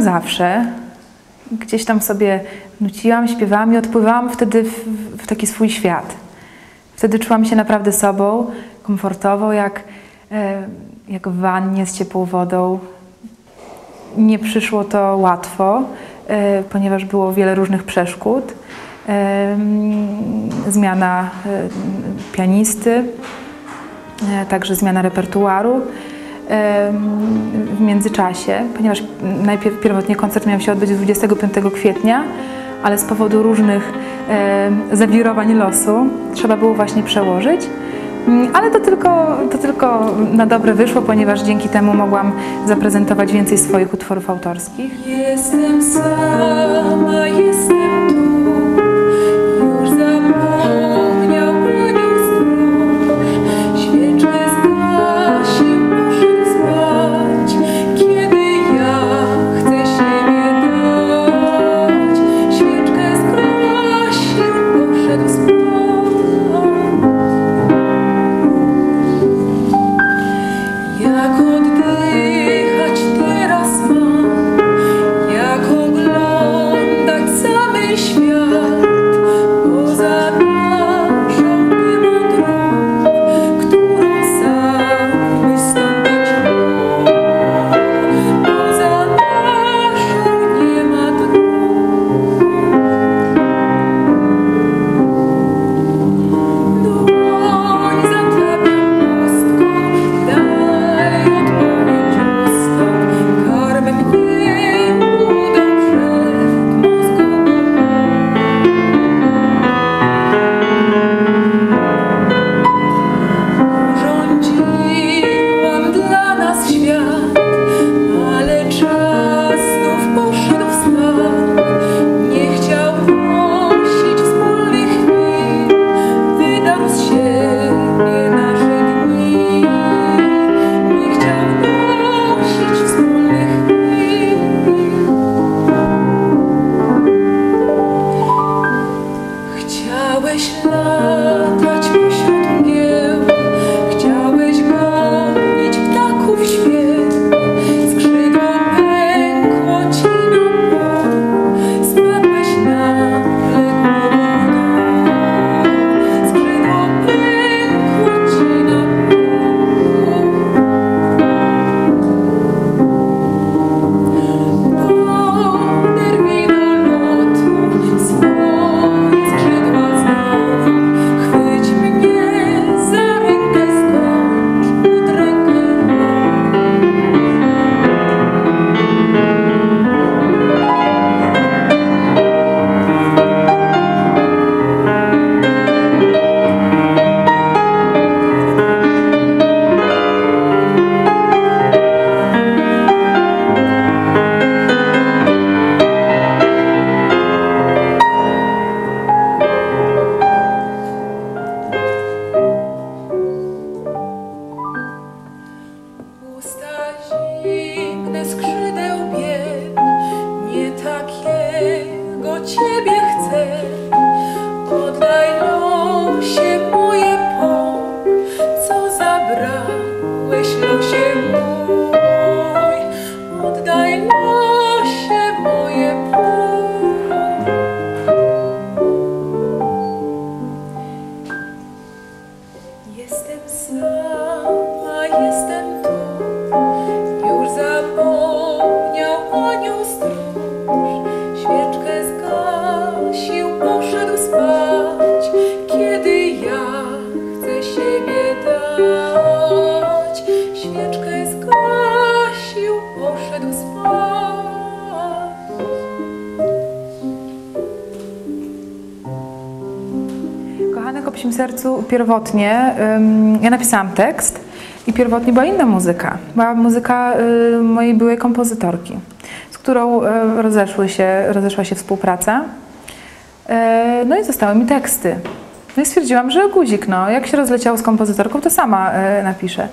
zawsze. Gdzieś tam sobie nuciłam, śpiewałam i odpływałam wtedy w, w taki swój świat. Wtedy czułam się naprawdę sobą, komfortowo, jak, e, jak w wannie z ciepłą wodą. Nie przyszło to łatwo, e, ponieważ było wiele różnych przeszkód. E, Zmiana pianisty, także zmiana repertuaru w międzyczasie, ponieważ najpierw pierwotnie koncert miał się odbyć 25 kwietnia, ale z powodu różnych zawirowań losu trzeba było właśnie przełożyć. Mm, Ale to tylko, to tylko na dobre wyszło, ponieważ dzięki temu mogłam zaprezentować więcej swoich utworów autorskich. Jestem sama, jestem tu, pierwotnie ja napisałam tekst i pierwotnie była inna muzyka. Była muzyka y, mojej byłej kompozytorki, z którą y, rozeszły się, rozeszła się współpraca. Y, no i zostały mi teksty. No i stwierdziłam, że guzik, no, jak się rozleciało z kompozytorką, to sama napiszę.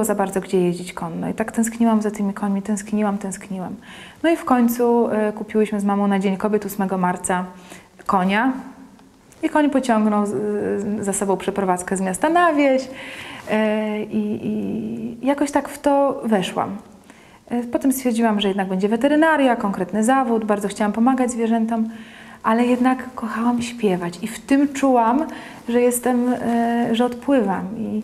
Było za bardzo gdzie jeździć konno. I tak tęskniłam za tymi końmi, tęskniłam, tęskniłam. No i w końcu e, kupiłyśmy z mamą na Dzień Kobiet 8 marca konia. I koń pociągnął z- za sobą przeprowadzkę z miasta na wieś. E, I, jakoś tak w to weszłam. Potem stwierdziłam, że jednak będzie weterynaria, konkretny zawód, bardzo chciałam pomagać zwierzętom, ale jednak kochałam śpiewać i w tym czułam, że jestem, że odpływam. I,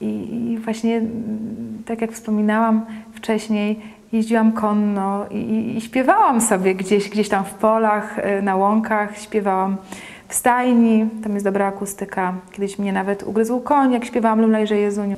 i, i właśnie, mm, tak jak wspominałam wcześniej, jeździłam konno i, i, śpiewałam sobie gdzieś, gdzieś tam w polach, e, na łąkach, śpiewałam w stajni, tam jest dobra akustyka. Kiedyś mnie nawet ugryzł koń, jak śpiewałam Lulejże Jezuniu.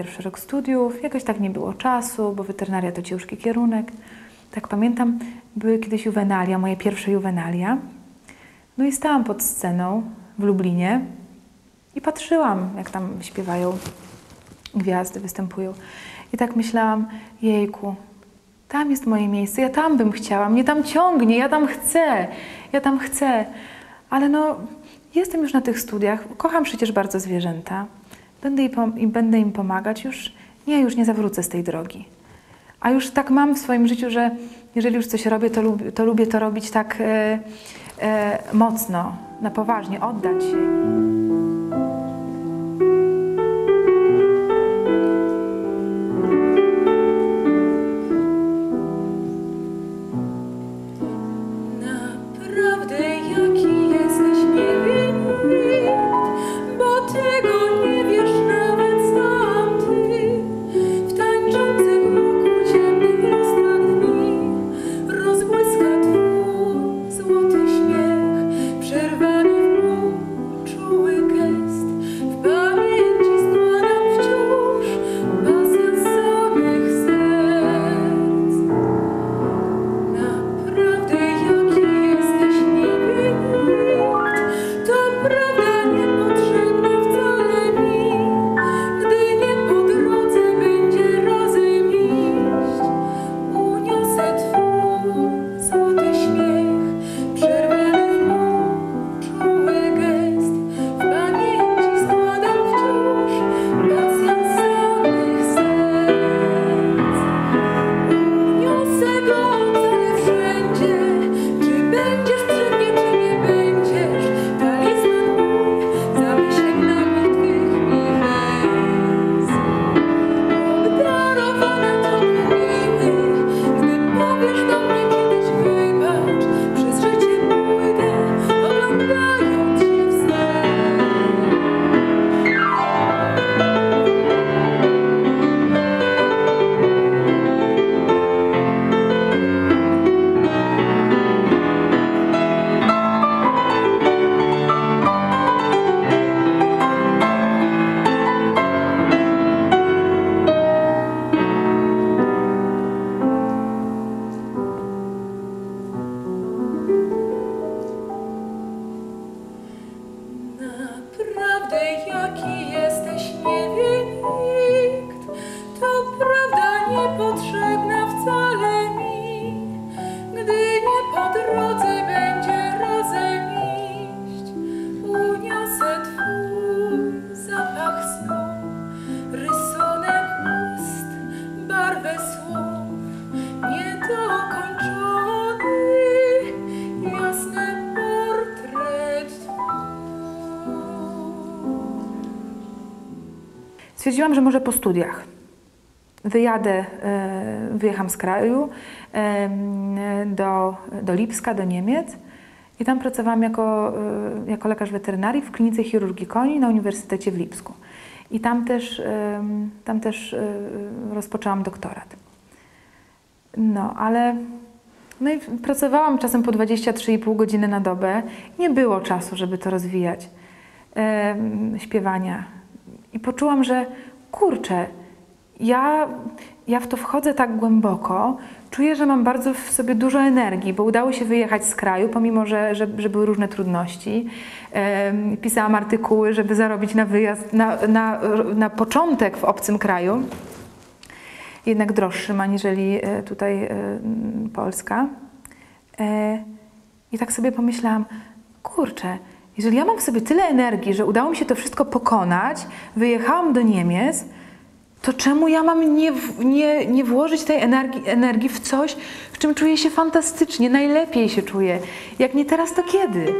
Pierwszy rok studiów, jakoś tak nie było czasu, bo weterynaria to ciężki kierunek. Tak pamiętam, były kiedyś juwenalia, moje pierwsze juwenalia. No i stałam pod sceną w Lublinie i patrzyłam, jak tam śpiewają gwiazdy, występują. I tak myślałam, jejku, tam jest moje miejsce, ja tam bym chciała, mnie tam ciągnie, ja tam chcę, ja tam chcę. Ale no, jestem już na tych studiach, kocham przecież bardzo zwierzęta, będę, i będę im pomagać, już nie, już nie zawrócę z tej drogi. A już tak mam w swoim życiu, że jeżeli już coś robię, to, lub, to lubię to robić tak e, e, mocno, na poważnie, oddać się. Stwierdziłam, że może po studiach. Wyjadę, e, wyjecham z kraju em, do, do Lipska, do Niemiec i tam pracowałam jako, e, jako lekarz weterynarii w klinice chirurgii koni na Uniwersytecie w Lipsku. I tam też, tam też e, rozpoczęłam doktorat. No, ale no i pracowałam czasem po 23,5 godziny na dobę. Nie było czasu, żeby to rozwijać, śpiewania. I poczułam, że kurczę, ja, ja w to wchodzę tak głęboko, czuję, że mam bardzo w sobie dużo energii, bo udało się wyjechać z kraju, pomimo że, że, że były różne trudności. Pisałam artykuły, żeby zarobić na wyjazd, na, na, na początek w obcym kraju jednak droższym aniżeli e, tutaj e, Polska. E, I tak sobie pomyślałam, kurczę, jeżeli ja mam w sobie tyle energii, że udało mi się to wszystko pokonać, wyjechałam do Niemiec, to czemu ja mam nie, nie, nie włożyć tej energii, energii w coś, w czym czuję się fantastycznie, najlepiej się czuję? Jak nie teraz, to kiedy?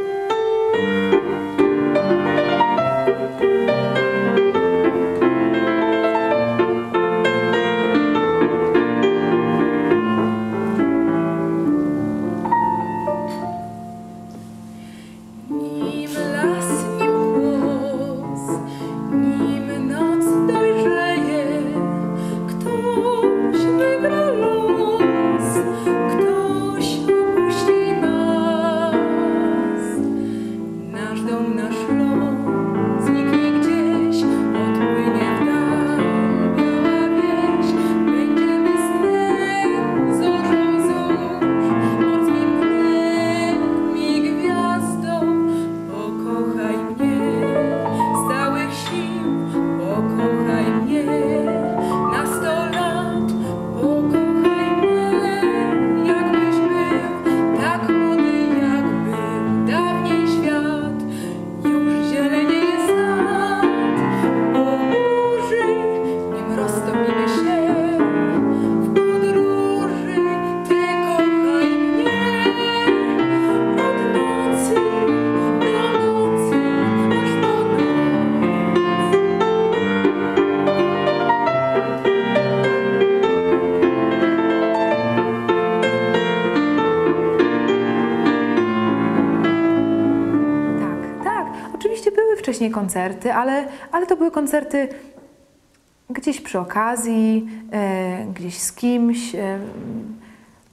Koncerty, ale, ale to były koncerty gdzieś przy okazji, e, gdzieś z kimś, e,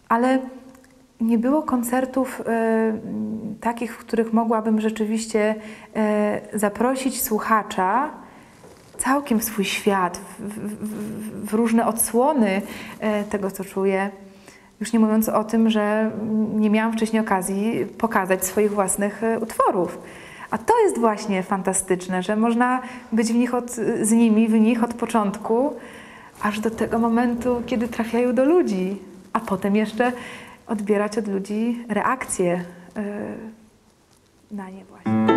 ale nie było koncertów e, takich, w których mogłabym rzeczywiście e, zaprosić słuchacza całkiem w swój świat, w, w, w, w różne odsłony e, tego, co czuję. Już nie mówiąc o tym, że nie miałam wcześniej okazji pokazać swoich własnych e, utworów. A to jest właśnie fantastyczne, że można być w nich od, z nimi, w nich od początku, aż do tego momentu, kiedy trafiają do ludzi, a potem jeszcze odbierać od ludzi reakcje e, na nie właśnie.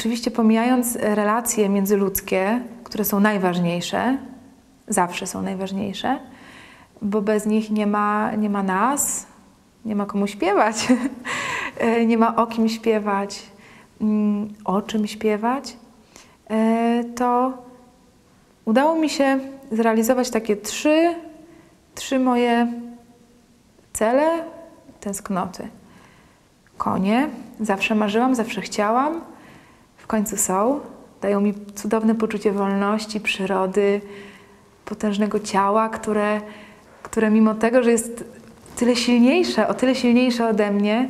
Oczywiście pomijając relacje międzyludzkie, które są najważniejsze, zawsze są najważniejsze, bo bez nich nie ma, nie ma nas, nie ma komu śpiewać, e, nie ma o kim śpiewać, mm, o czym śpiewać, e, to udało mi się zrealizować takie trzy, trzy moje cele, tęsknoty konie. Zawsze marzyłam, zawsze chciałam. Końcu są. Dają mi cudowne poczucie wolności, przyrody, potężnego ciała, które, które mimo tego, że jest tyle silniejsze, o tyle silniejsze ode mnie,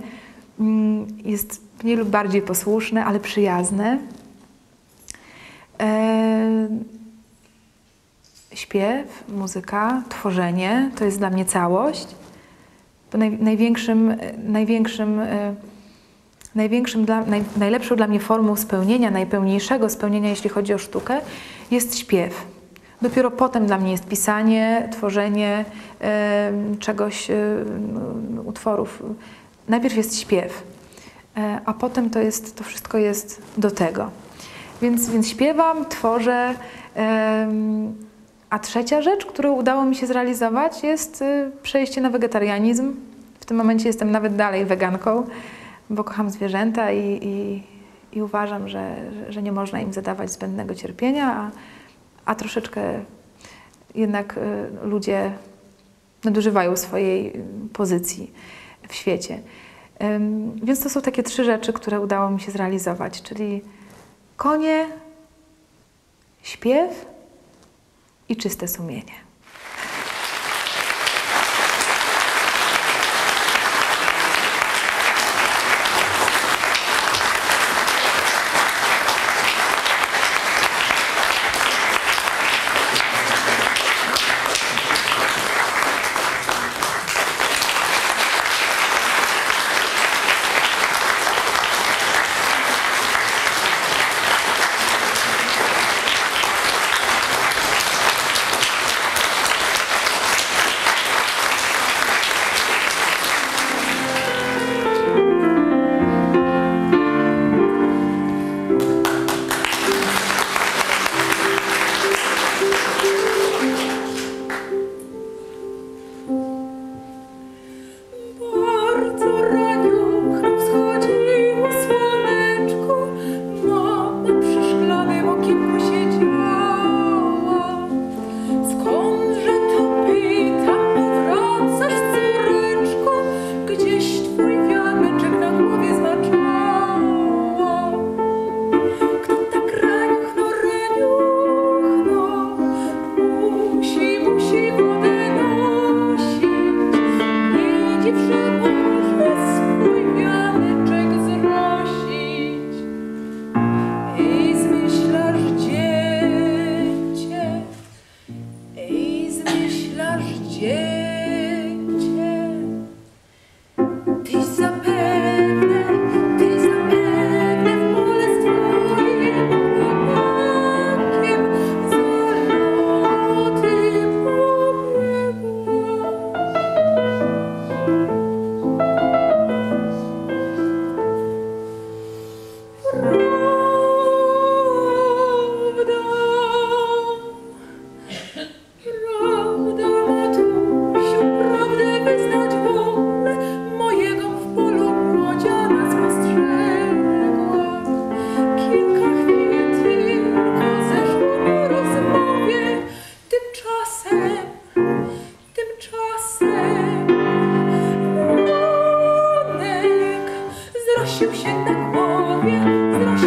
mm, jest mniej lub bardziej posłuszne, ale przyjazne. E, śpiew, muzyka, tworzenie to jest dla mnie całość. Naj, największym, największym, e, największym dla, naj, najlepszą dla mnie formą spełnienia, najpełniejszego spełnienia, jeśli chodzi o sztukę, jest śpiew. Dopiero potem dla mnie jest pisanie, tworzenie czegoś, utworów. Najpierw jest śpiew, e, a potem to, jest, to wszystko jest do tego. Więc, więc śpiewam, tworzę. a trzecia rzecz, którą udało mi się zrealizować, jest y, przejście na wegetarianizm. W tym momencie jestem nawet dalej weganką, bo kocham zwierzęta i, i, i uważam, że, że nie można im zadawać zbędnego cierpienia, a, a troszeczkę jednak y, ludzie nadużywają swojej pozycji w świecie. Więc to są takie trzy rzeczy, które udało mi się zrealizować, czyli konie, śpiew i czyste sumienie.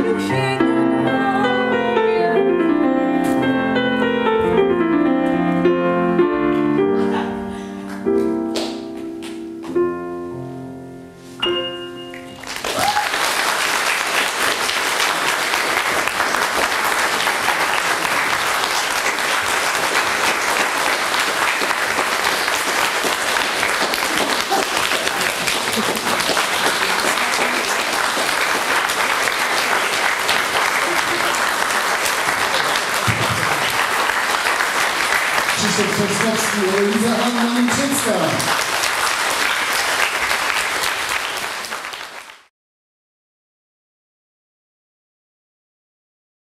looking